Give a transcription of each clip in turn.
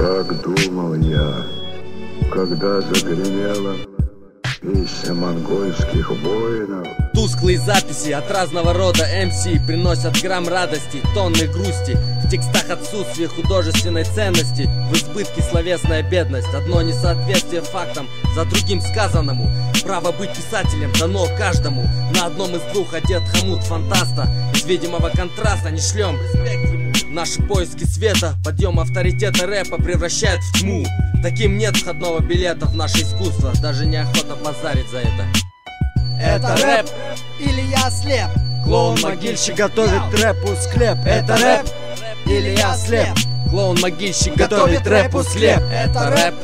Так думал я, когда загремела песня монгольских воинов. Тусклые записи от разного рода МС приносят грамм радости, тонны грусти. В текстах отсутствие художественной ценности, в избытке словесная бедность. Одно несоответствие фактам за другим сказанному. Право быть писателем дано каждому. На одном из двух одет хомут фантаста. Из видимого контраста не шлем респект ему. Наши поиски света, подъем авторитета рэпа превращает в тьму. Таким нет входного билета в наше искусство, даже неохота базарить за это. Это рэп или я слеп? Клоун-могильщик готовит рэпу склеп. Это рэп или я слеп? Клоун-могильщик готовит рэпу склеп. Это рэп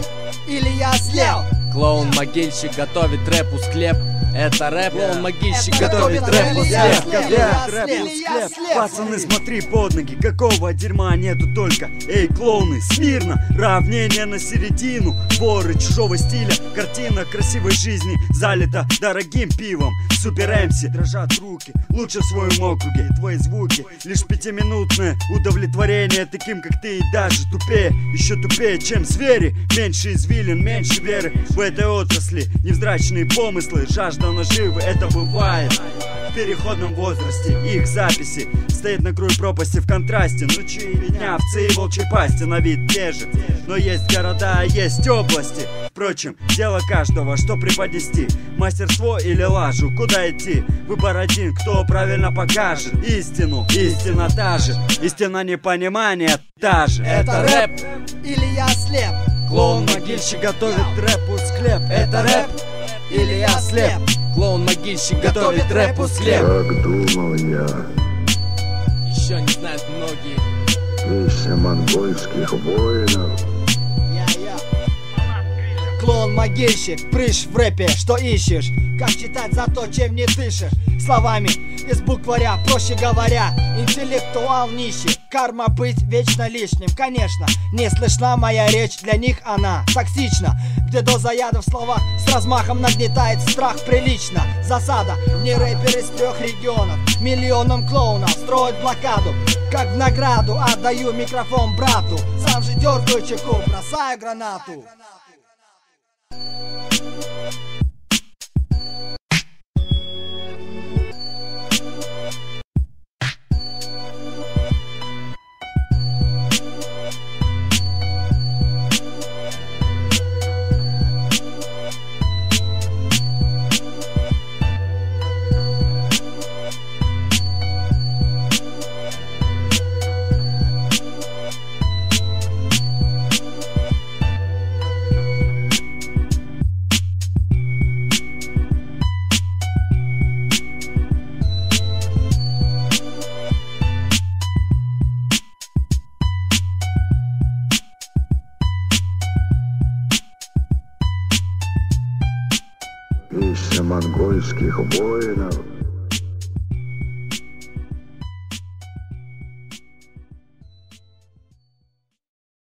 или я слеп? Клоун-могильщик готовит рэпу склеп. Это рэп, он могильщик Это готовит рэп, слеп, рэп. я склеп. Пацаны, смотри под ноги, какого дерьма нету только. Эй, клоуны, смирно, равнение на середину. Воры чужого стиля, картина красивой жизни Залита дорогим пивом. Супер МС, дрожат руки Лучше в своем округе, твои звуки Лишь пятиминутное удовлетворение Таким, как ты, и даже тупее. Еще тупее, чем звери. Меньше извилин, меньше веры. В этой отрасли. Невзрачные помыслы Жажда наживы, это бывает. В переходном возрасте Их записи стоят на краю пропасти в контрасте. Ну чьи беднявцы и волчьи пасти на вид те же Но есть города, а есть области. Впрочем, дело каждого, что преподнести. Мастерство или лажу, куда идти? Выбор один, кто правильно покажет Истину, истина та же Истина непонимания та же. Это рэп или я слеп? Клоун-могильщик готовит рэпу склеп Это рэп или я слеп? Клоун-могильщик готовит рэпу склеп. Так думал я, Еще не знают многие. песня монгольских воинов. Клоун-могильщик, прыщ в рэпе, что ищешь? Как читать за то, чем не дышишь? Словами из букваря, проще говоря Интеллектуал нищий, карма быть вечно лишним Конечно, не слышна моя речь, для них она токсична. Где доза яда в словах с размахом нагнетает страх прилично. Засада, не рэпер из трех регионов. Миллионам клоунов строят блокаду. Как в награду отдаю микрофон брату. Сам же дергаю чеку, бросаю гранату Песня монгольских воинов.